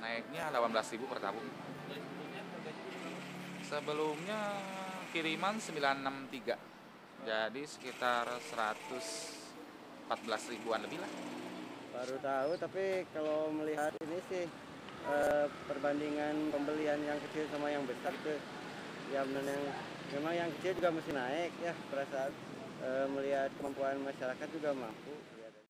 Naiknya 18.000 per tabung. Sebelumnya kiriman 963. Jadi sekitar 114.000-an lebih lah. Baru tahu tapi kalau melihat ini sih eh, perbandingan pembelian yang kecil sama yang besar tuh ya benar memang yang kecil juga mesti naik ya pada saat eh, melihat kemampuan masyarakat juga mampu.